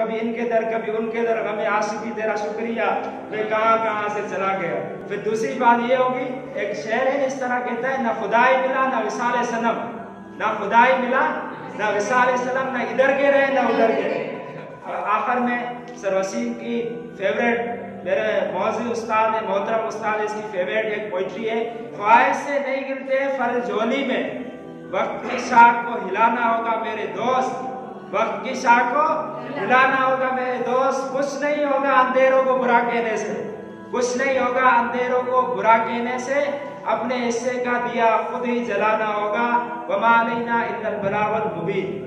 कभी इनके दर, कभी उनके दर, हमें आशिकी तेरा शुक्रिया। वे कहाँ कहाँ से चला गया? फिर दूसरी बात ये होगी, एक शेर है इस तरह कहता है, ना खुदाई मिला, ना विशाल सनम। ना खुदाई मिला, ना विशाल सनम, ना इधर के रहे, ना उधर के रहे। आखिर में सर वसीम की फेवरेट, मेरे मौजी उस्ताद है, मोहतरम उस्ताद इसकी फेवरेट एक पोइट्री है, ख्वाहिश से नहीं गिरते फल जोली में। वक्त की शाख को हिलाना होगा मेरे दोस्त। वक्त की शाह को हिलाना होगा, मेरे दोस्त। कुछ नहीं होगा अंधेरों को बुरा कहने से। कुछ नहीं होगा अंधेरों को बुरा कहने से। अपने हिस्से का दिया खुद ही जलाना होगा। नहीं ना इन्नल बलावल मुबीन।